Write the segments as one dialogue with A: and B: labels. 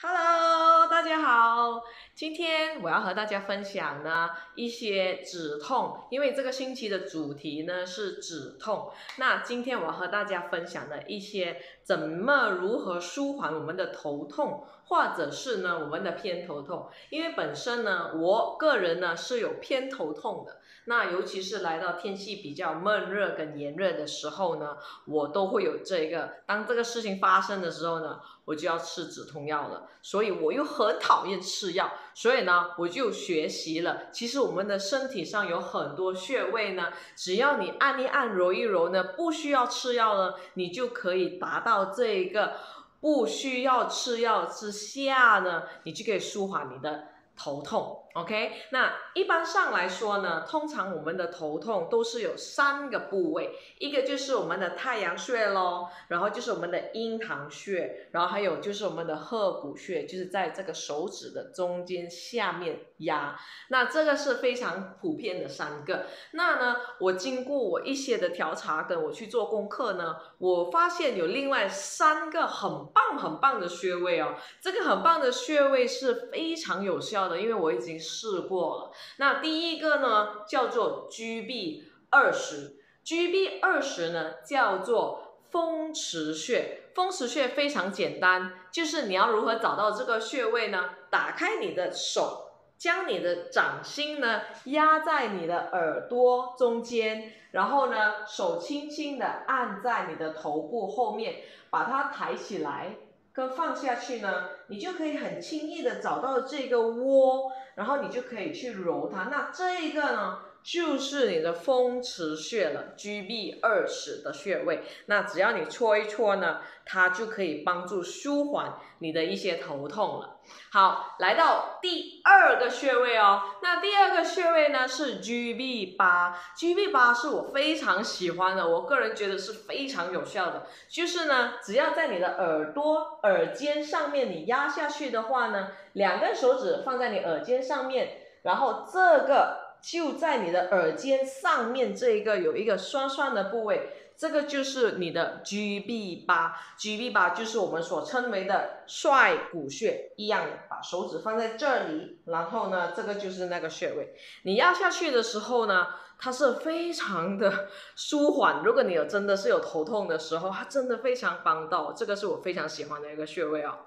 A: Hello，大家好，今天我要和大家分享呢一些止痛，因为这个星期的主题呢是止痛。那今天我和大家分享的一些怎么如何舒缓我们的头痛，或者是呢我们的偏头痛，因为本身呢我个人呢是有偏头痛的。那尤其是来到天气比较闷热跟炎热的时候呢，我都会有这个。当这个事情发生的时候呢，我就要吃止痛药了。所以我又很讨厌吃药，所以呢，我就学习了。其实我们的身体上有很多穴位呢，只要你按一按、揉一揉呢，不需要吃药了，你就可以达到到这一个不需要吃药之下呢，你就可以舒缓你的。头痛，OK，那一般上来说呢，通常我们的头痛都是有三个部位，一个就是我们的太阳穴咯，然后就是我们的阴堂穴，然后还有就是我们的合谷穴，就是在这个手指的中间下面压。那这个是非常普遍的三个。那呢，我经过我一些的调查跟我去做功课呢，我发现有另外三个很棒很棒的穴位哦。这个很棒的穴位是非常有效。因为我已经试过了。那第一个呢，叫做 GB 二十，GB 二十呢叫做风池穴。风池穴非常简单，就是你要如何找到这个穴位呢？打开你的手，将你的掌心呢压在你的耳朵中间，然后呢手轻轻的按在你的头部后面，把它抬起来。跟放下去呢，你就可以很轻易的找到这个窝，然后你就可以去揉它。那这一个呢？就是你的风池穴了，GB 二十的穴位。那只要你搓一搓呢，它就可以帮助舒缓你的一些头痛了。好，来到第二个穴位哦。那第二个穴位呢是 GB 八，GB 八是我非常喜欢的，我个人觉得是非常有效的。就是呢，只要在你的耳朵、耳尖上面你压下去的话呢，两根手指放在你耳尖上面，然后这个。就在你的耳尖上面这一个有一个酸酸的部位，这个就是你的 GB 八，GB 八就是我们所称为的帅骨穴一样的，把手指放在这里，然后呢，这个就是那个穴位。你压下去的时候呢，它是非常的舒缓。如果你有真的是有头痛的时候，它真的非常帮到。这个是我非常喜欢的一个穴位哦。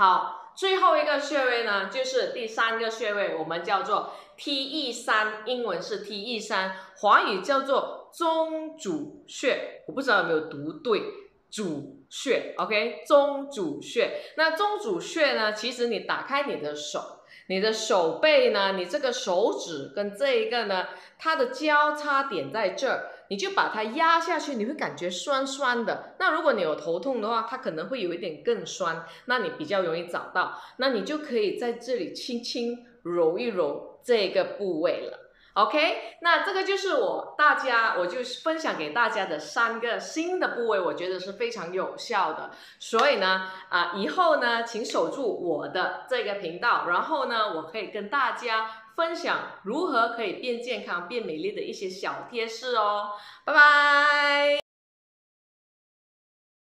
A: 好，最后一个穴位呢，就是第三个穴位，我们叫做 T E 三，英文是 T E 三，华语叫做中主穴。我不知道有没有读对，主穴，OK，中主穴。那中主穴呢，其实你打开你的手。你的手背呢？你这个手指跟这一个呢，它的交叉点在这儿，你就把它压下去，你会感觉酸酸的。那如果你有头痛的话，它可能会有一点更酸，那你比较容易找到，那你就可以在这里轻轻揉一揉这个部位了。OK，那这个就是我大家，我就分享给大家的三个新的部位，我觉得是非常有效的。所以呢，啊，以后呢，请守住我的这个频道，然后呢，我可以跟大家分享如何可以变健康、变美丽的一些小贴士哦。拜拜。